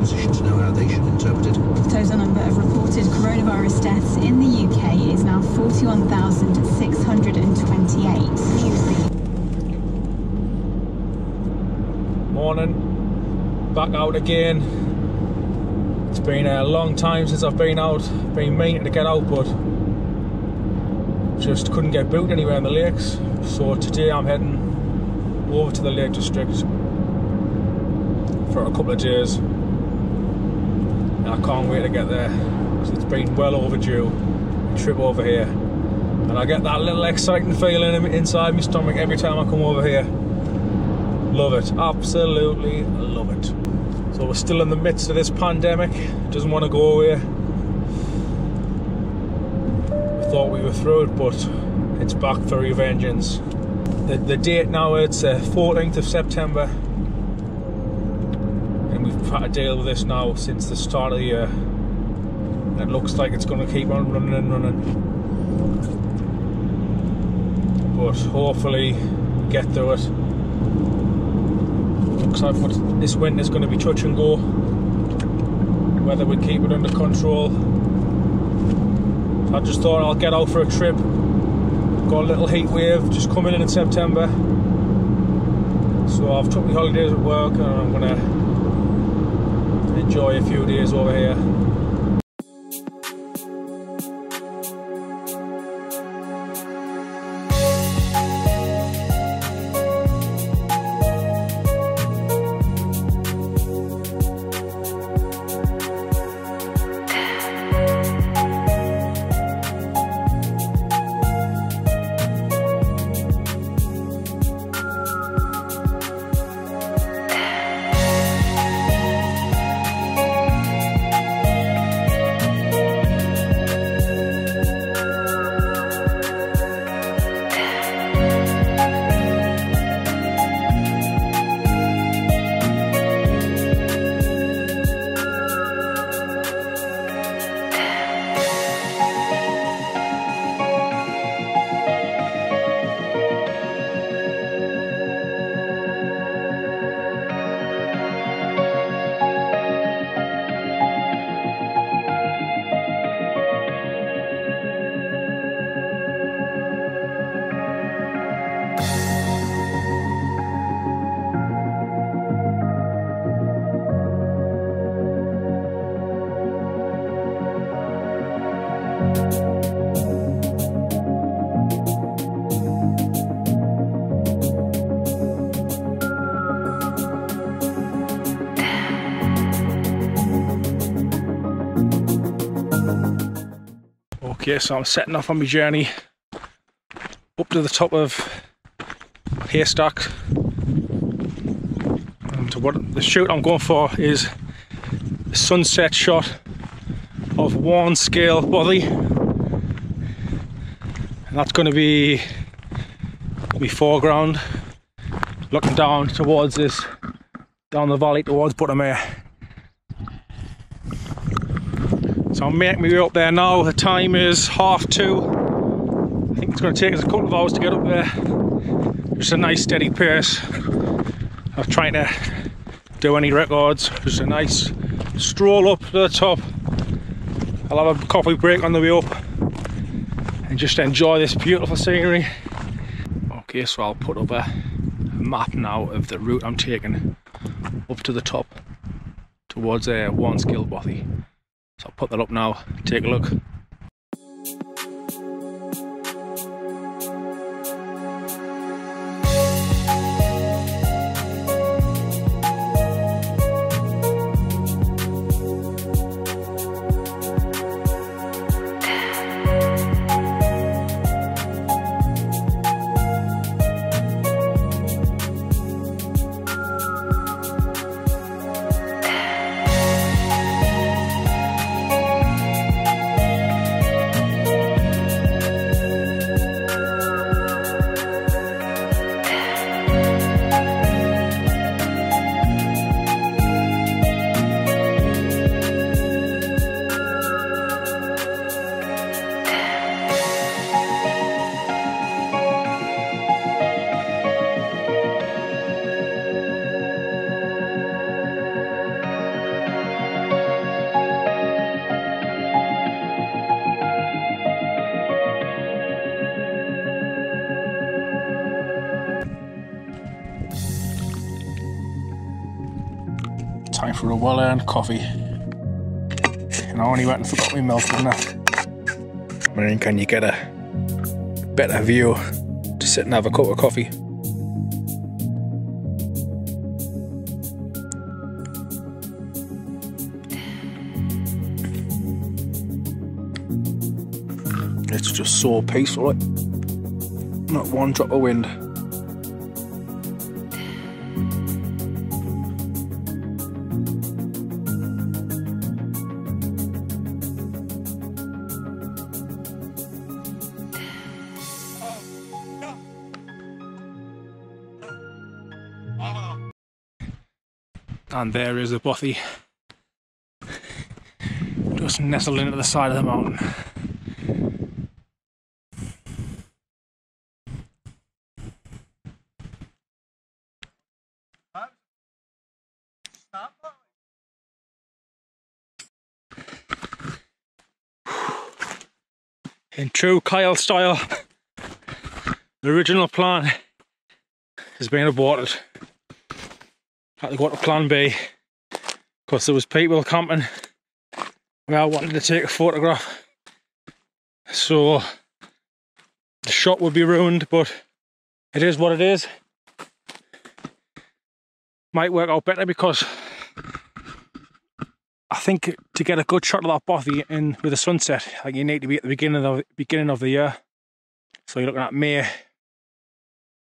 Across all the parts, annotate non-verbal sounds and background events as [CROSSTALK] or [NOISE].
position to know how they should interpret it. The total number of reported coronavirus deaths in the UK is now 41,628. Morning, back out again. It's been a long time since I've been out, been meaning to get out, but just couldn't get booked anywhere in the lakes. So today I'm heading over to the Lake District for a couple of days. And I can't wait to get there because it's been well overdue trip over here. And I get that little exciting feeling inside my stomach every time I come over here. Love it, absolutely love it. So we're still in the midst of this pandemic, doesn't want to go away. We thought we were through it, but it's back for revengeance. The, the date now it's uh, 14th of September, had to deal with this now since the start of the year. And it looks like it's going to keep on running and running. But hopefully, get through it looks like this winter's going to be touch and go. Whether we keep it under control. I just thought I'll get out for a trip. Got a little heat wave just coming in in September. So I've took my holidays at work and I'm going to enjoy a few days over here. Okay, so I'm setting off on my journey up to the top of Haystack. Um, and what the shoot I'm going for is a sunset shot of Warnscale Bothy. And that's going to be my foreground, looking down towards this, down the valley towards Buttermere. So I'm making my way up there now. The time is half two. I think it's going to take us a couple of hours to get up there. Just a nice steady pace. Not trying to do any records. Just a nice stroll up to the top. I'll have a coffee break on the way up and just enjoy this beautiful scenery. Okay, so I'll put up a map now of the route I'm taking up to the top towards uh, Warnscale Bothy. So I'll put that up now, take a look. A well-earned coffee. And I only went and forgot my milk, didn't I? I mean, can you get a better view to sit and have a cup of coffee? It's just so peaceful, like. not one drop of wind. And there is the bothy. Just nestled in at the side of the mountain. In true Kyle style, the original plan has been aborted. Had to go to plan B because there was people camping where I wanted to take a photograph. So the shot would be ruined, but it is what it is. Might work out better because I think to get a good shot of that bothy in with the sunset, like you need to be at the beginning of the beginning of the year. So you're looking at May,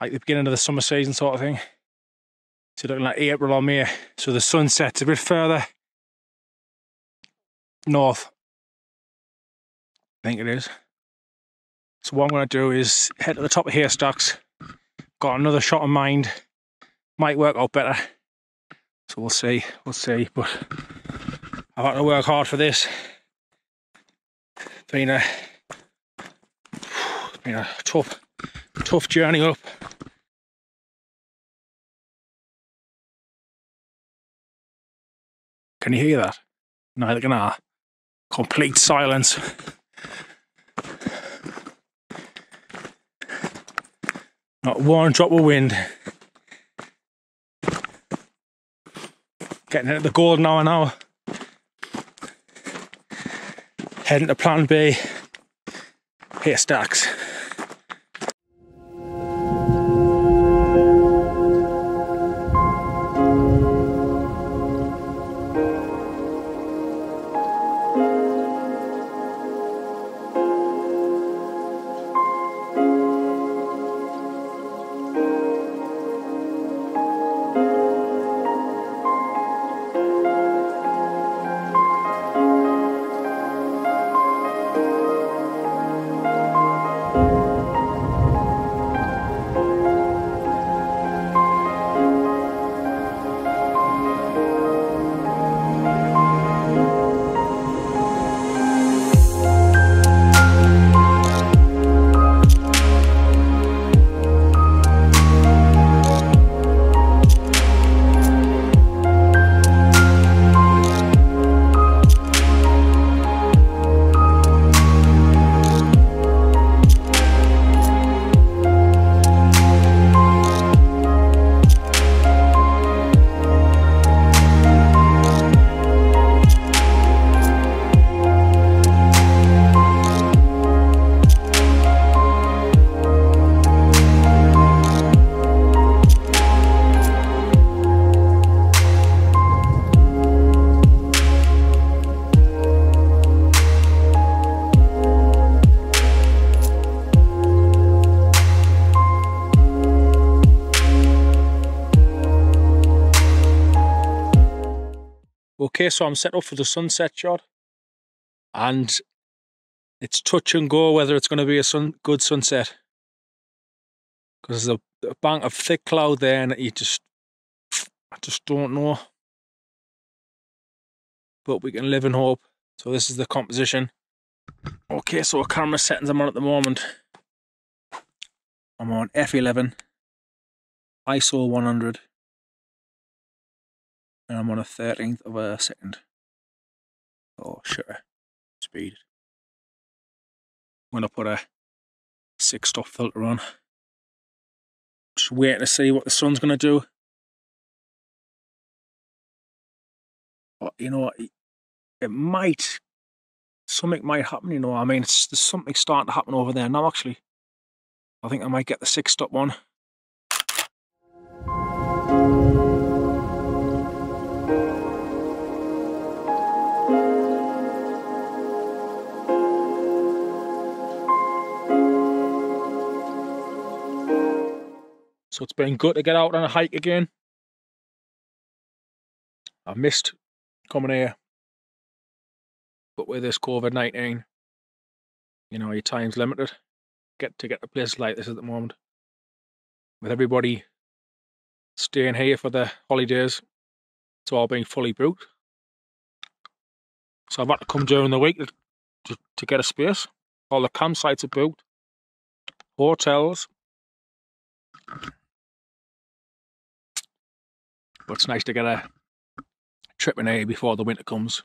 like the beginning of the summer season sort of thing. So looking like April or May. So the sun sets a bit further north. I think it is. So what I'm going to do is head to the top of Haystacks. Got another shot in mind. Might work out better. So we'll see. We'll see. But I've had to work hard for this. It's been a, it's [SIGHS] been a tough, tough journey up. Can you hear that? Neither can I. Complete silence. Not one drop of wind. Getting into the golden hour now. Heading to plan B. Haystacks. Okay, so I'm set up for the sunset shot, and it's touch and go whether it's going to be a sun good sunset because there's a, a bank of thick cloud there, and you just I just don't know. But we can live in hope. So this is the composition. Okay, so camera settings I'm on at the moment. I'm on f11, ISO 100 and I'm on a 13th of a second. Oh, sure. Speed. I'm going to put a six stop filter on. Just waiting to see what the sun's going to do. But you know, it, it might something might happen. You know, I mean, it's, there's something starting to happen over there now. Actually, I think I might get the six stop one. So it's been good to get out on a hike again. I missed coming here. But with this COVID 19, you know, your time's limited. Get to get to places like this at the moment. With everybody staying here for the holidays, it's all being fully booked. So I've had to come during the week to, to get a space. All the campsites are booked, hotels, but it's nice to get a trip in here before the winter comes.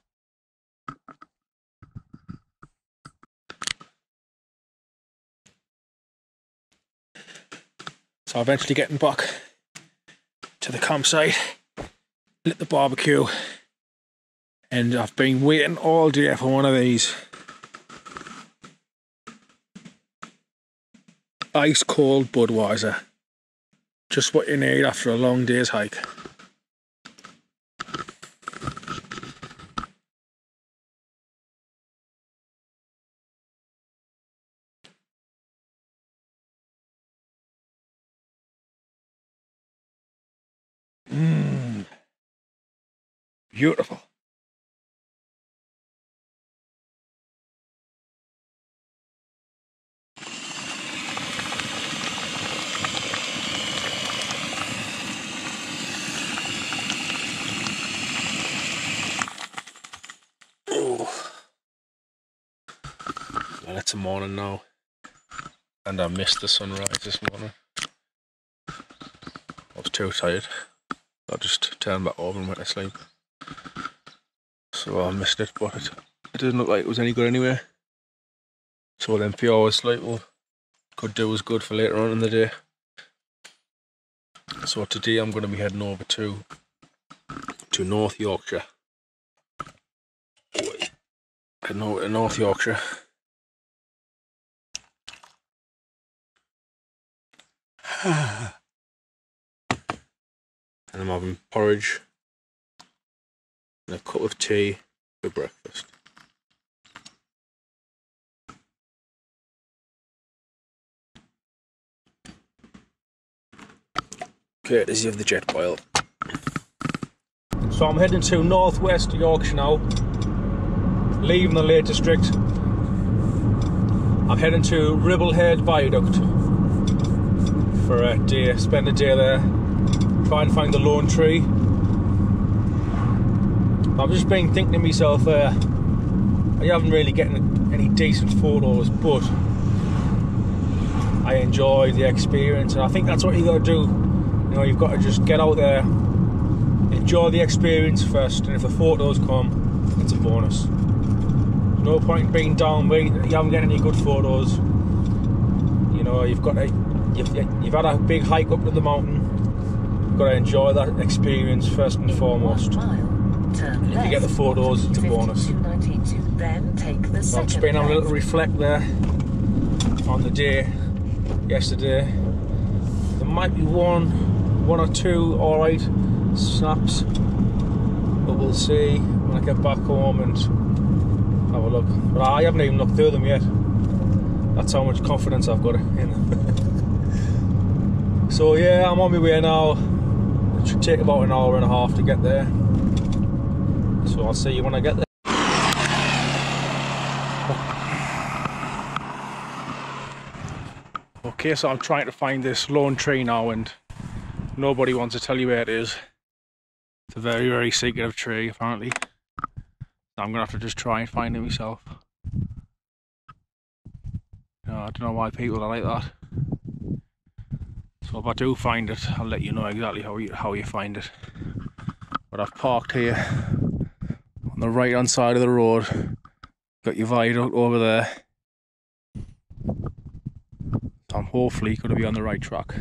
So eventually getting back to the campsite, lit the barbecue, and I've been waiting all day for one of these. Ice cold Budweiser. Just what you need after a long day's hike. Beautiful. It's a morning now, and I missed the sunrise this morning. I was too tired. I just turned back over and went to sleep. So oh, I missed it, but it, it didn't look like it was any good anyway. So then few hours like, well, could do was good for later on in the day. So today I'm going to be heading over to to North Yorkshire. Heading over to North Yorkshire. [SIGHS] and I'm having porridge and a cup of tea for breakfast. Courtesy of the Jetboil. So I'm heading to northwest Yorkshire now, leaving the Lake District. I'm heading to Ribblehead Viaduct for a day, spend a day there, try and find the lone tree. I've just been thinking to myself, uh, I haven't really getting any decent photos, but I enjoy the experience, and I think that's what you got to do. You know, you've got to just get out there, enjoy the experience first, and if the photos come, it's a bonus. No point in being downbeat. You haven't got any good photos. You know, you've got to, you've, you've had a big hike up to the mountain. You've got to enjoy that experience first and foremost. And if you get the photos, it's a bonus. Then take the So I'm just been a little reflect there on the day yesterday. There might be one, one or two all right snaps, but we'll see when I get back home and have a look. But I haven't even looked through them yet. That's how much confidence I've got in them. [LAUGHS] so yeah, I'm on my way now. It should take about an hour and a half to get there. I'll see you when I get there. Okay, so I'm trying to find this lone tree now, and nobody wants to tell you where it is. It's a very, very secretive tree, apparently. I'm gonna have to just try and find it myself. No, I don't know why people are like that. So if I do find it, I'll let you know exactly how you how you find it. But I've parked here the right hand side of the road. Got your viaduct over there. I'm hopefully going to be on the right track.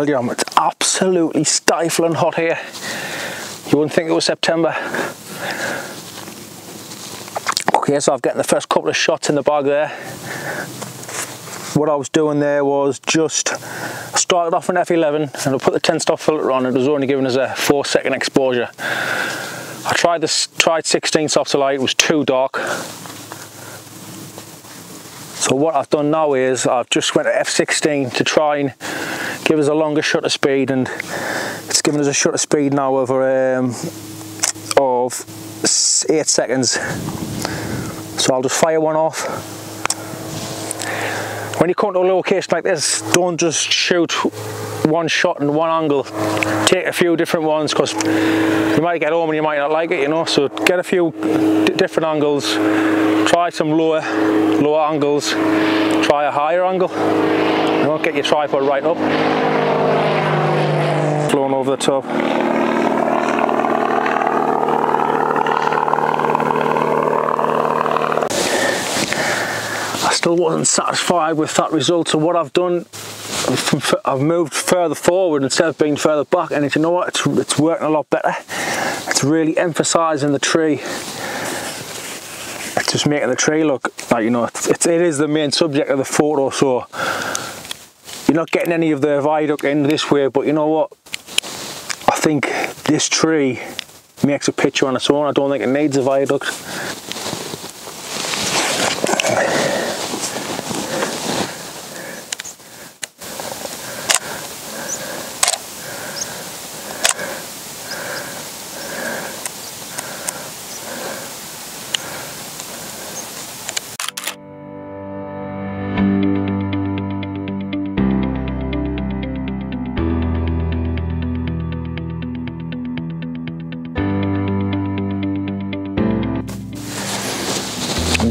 Tell you, it's absolutely stifling hot here. You wouldn't think it was September. Okay, so I've gotten the first couple of shots in the bag there. What I was doing there was just started off an F11 and I put the 10 stop filter on. It was only giving us a four second exposure. I tried this, tried 16 stops of light. It was too dark. So what I've done now is I've just went to F16 to try and give us a longer shutter speed, and it's given us a shutter speed now of um, of eight seconds. So I'll just fire one off when you come to a location like this, don't just shoot one shot in one angle. Take a few different ones because you might get home and you might not like it, you know. So get a few different angles. Try some lower, lower angles. Try a higher angle. You know, get your tripod right up. Flown over the top. Still wasn't satisfied with that result. So what I've done, I've moved further forward instead of being further back. And you know what? It's, it's working a lot better. It's really emphasising the tree. It's just making the tree look like you know. It's, it's it is the main subject of the photo. So you're not getting any of the viaduct in this way. But you know what? I think this tree makes a picture on its own. I don't think it needs a viaduct.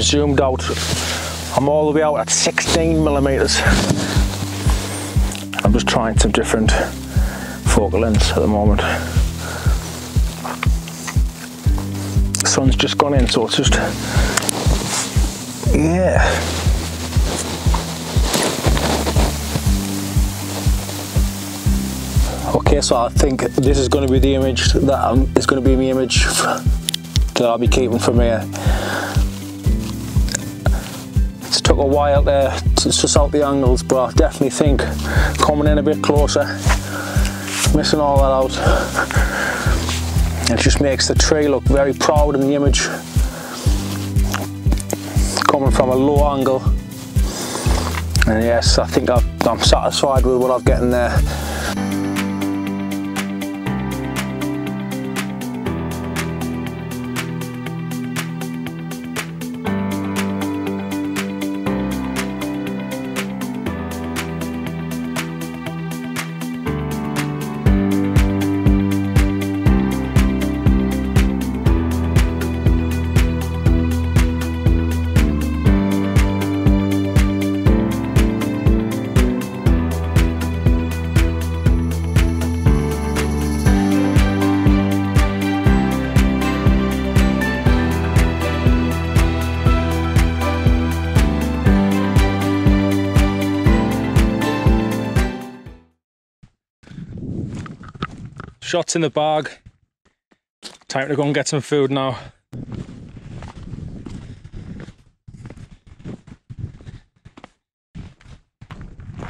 Zoomed out. I'm all the way out at 16 millimeters. I'm just trying some different focal lengths at the moment. The sun's just gone in, so it's just, yeah. Okay, so I think this is going to be the image that um, is going to be the image that I'll be keeping from here took a while to, to salt the angles, but I definitely think coming in a bit closer, missing all that out, it just makes the tree look very proud in the image. Coming from a low angle. And yes, I think i am satisfied with what I've getting there. Shots in the bag. Time to go and get some food now.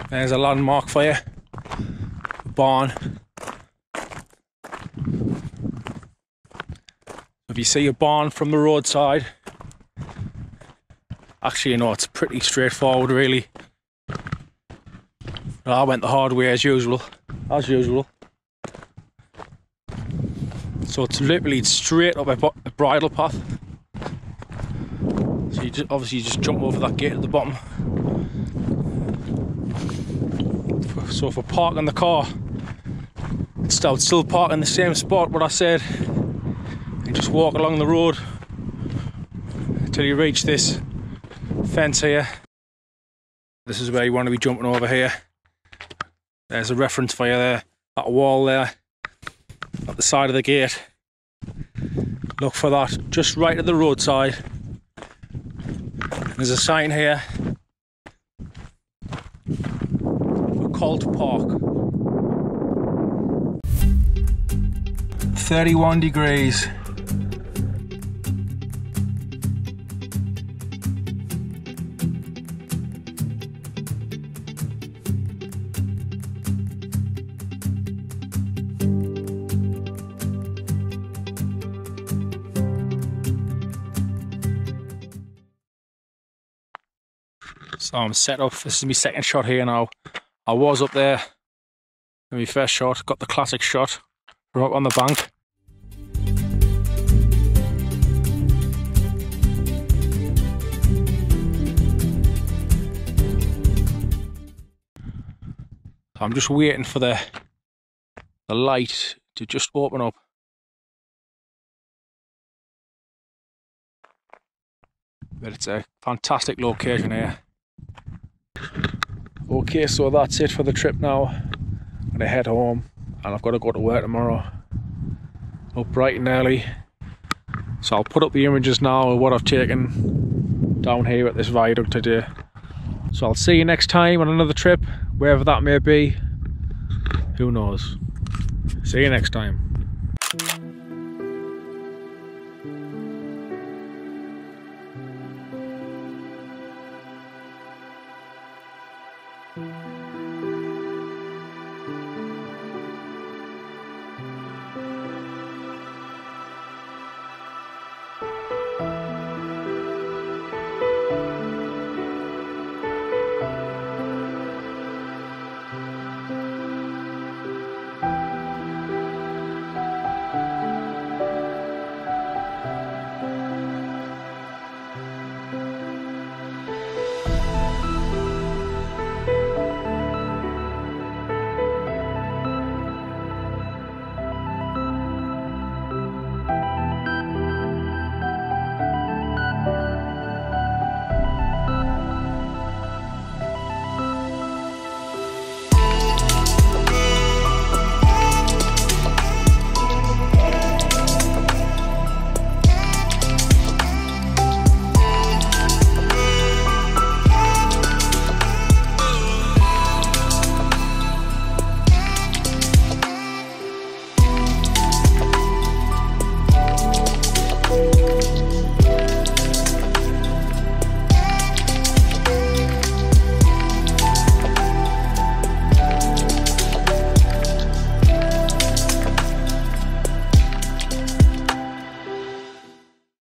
There's a landmark for you. barn. If you see a barn from the roadside, actually, you know, it's pretty straightforward, really. I went the hard way as usual, as usual. So it's literally straight up a, bridle path. So you just, obviously you just jump over that gate at the bottom. So for parking the car, I would still park in the same spot what I said and just walk along the road until you reach this fence here. This is where you want to be jumping over here. There's a reference for you there, that wall there at the side of the gate. Look for that just right at the roadside. There's a sign here for Colt Park. 31 degrees. So I'm set up. This is my second shot here now. I was up there in my first shot, got the classic shot from up on the bank. I'm just waiting for the the light to just open up. But it's a fantastic location here. Okay, so that's it for the trip now. I'm gonna head home and I've got to go to work tomorrow. Up bright and early. So I'll put up the images now of what I've taken down here at this viaduct today. So I'll see you next time on another trip, wherever that may be. Who knows? See you next time.